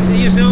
says, he used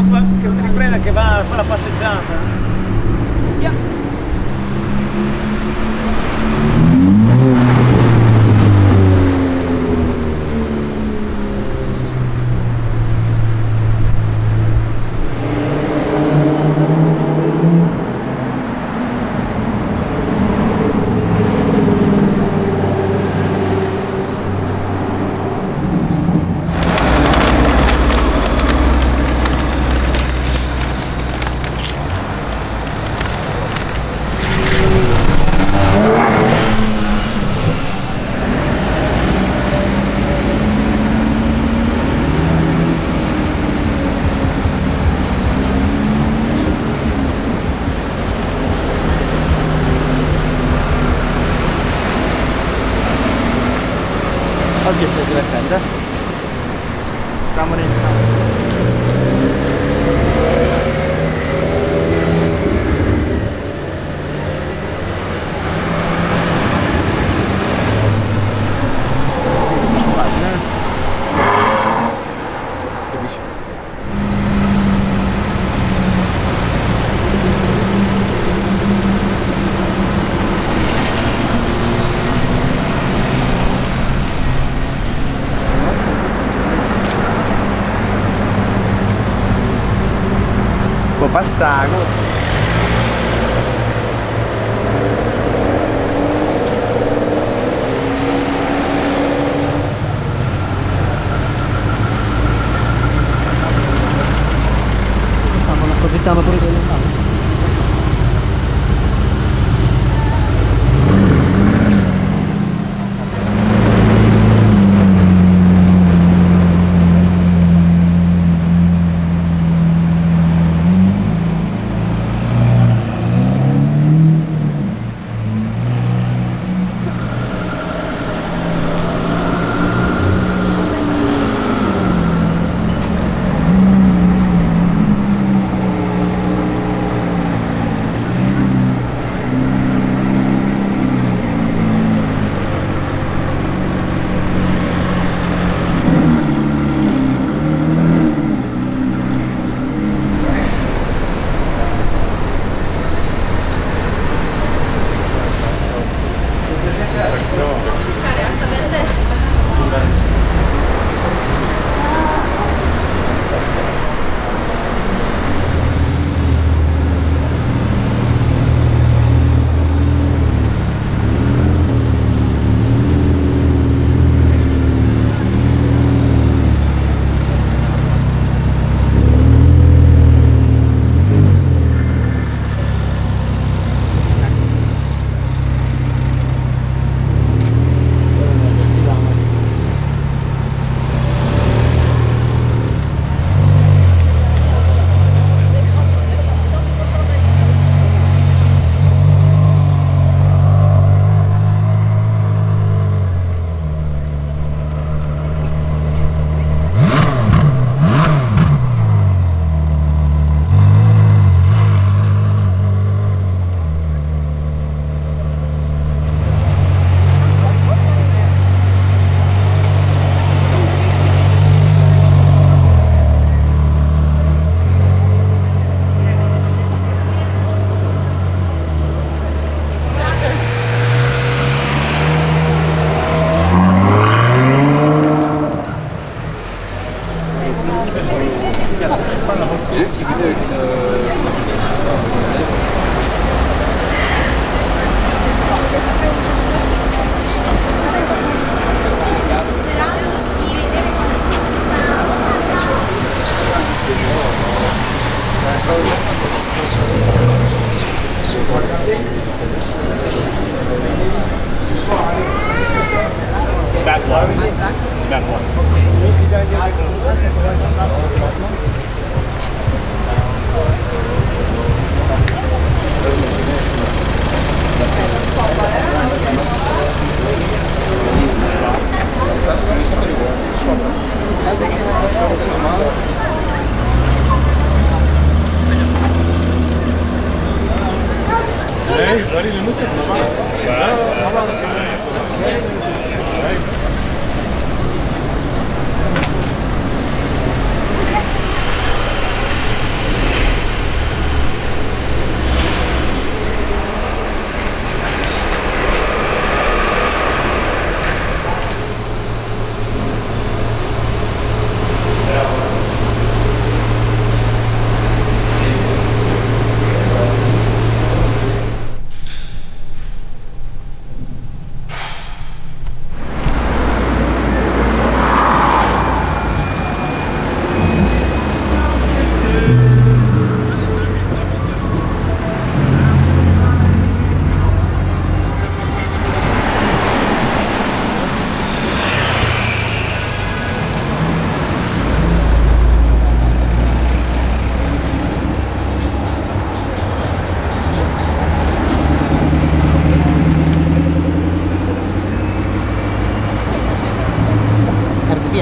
passar. Aproveitar vamos aproveitando Pronto. Back one. Back one.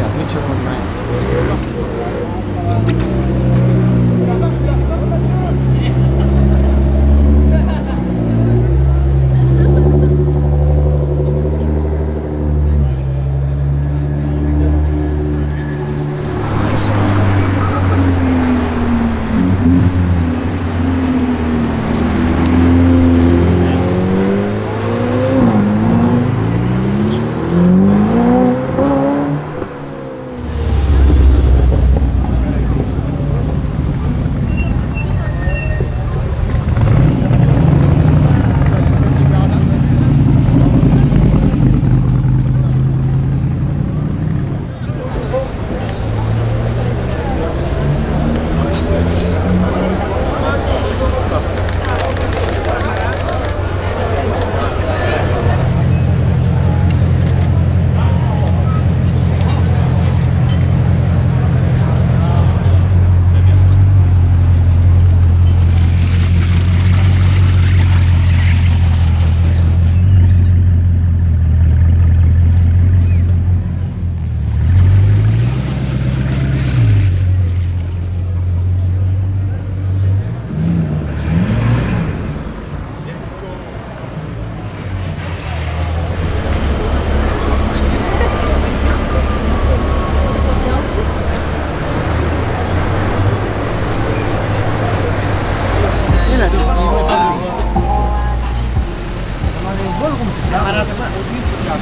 なんですね、中央の前。Borgum sıcak. Aradığıma ucuyu sıcak.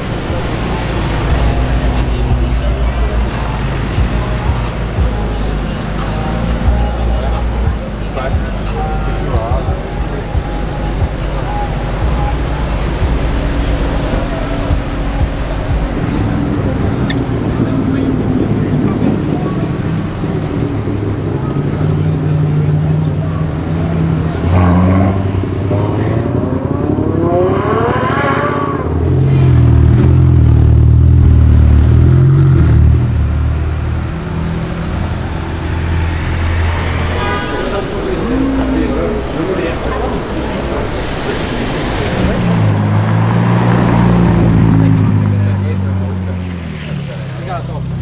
下洞。